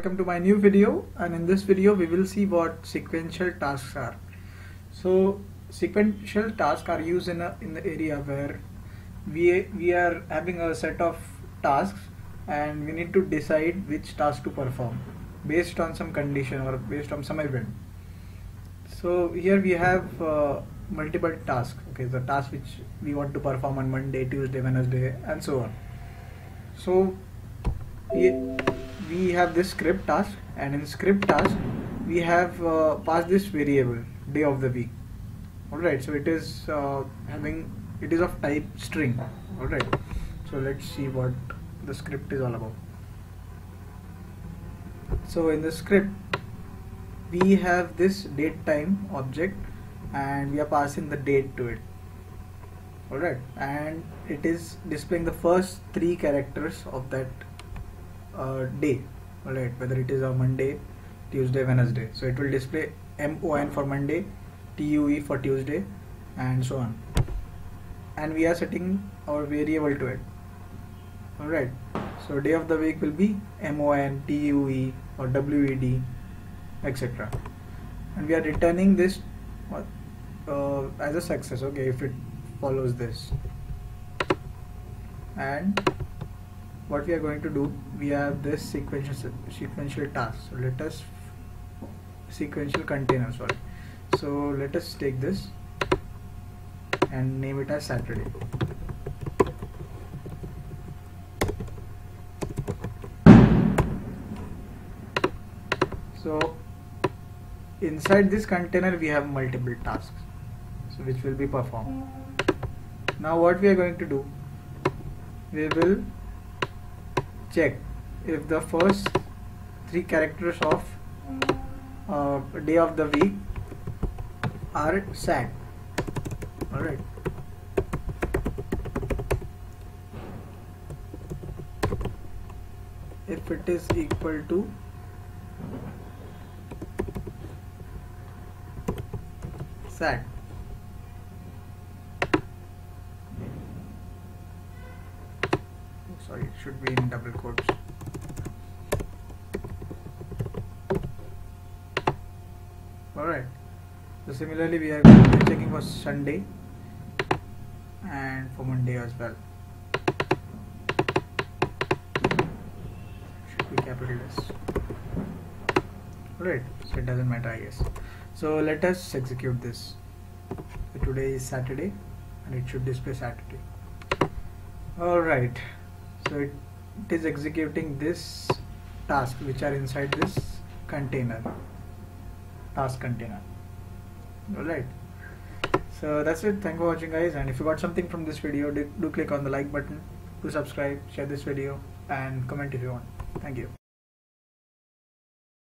Welcome to my new video and in this video we will see what sequential tasks are. So sequential tasks are used in, a, in the area where we, we are having a set of tasks and we need to decide which task to perform based on some condition or based on some event. So here we have uh, multiple tasks okay the task which we want to perform on Monday, Tuesday, Wednesday and so on. So we, we have this script task and in script task we have uh, passed this variable day of the week. Alright so it is uh, having it is of type string. Alright so let's see what the script is all about. So in the script we have this date time object and we are passing the date to it. Alright and it is displaying the first three characters of that uh, day alright whether it is a Monday Tuesday Wednesday. So it will display MON for Monday TUE for Tuesday and so on. And we are setting our variable to it. Alright so day of the week will be MON TUE or WED etc and we are returning this uh, as a success okay if it follows this. And what we are going to do we have this sequential sequential task. So let us sequential container sorry. So let us take this and name it as Saturday. So inside this container we have multiple tasks so which will be performed. Mm. Now what we are going to do we will check if the first three characters of uh, day of the week are sad. Alright if it is equal to sad sorry it should be in double quotes. Alright so similarly we are checking for Sunday and for Monday as well. Should be capital S. Alright so it doesn't matter I guess. So let us execute this. So today is Saturday and it should display Saturday. Alright so it, it is executing this task which are inside this container task container. Alright. So that's it. Thank you for watching guys. And if you got something from this video do, do click on the like button to subscribe share this video and comment if you want. Thank you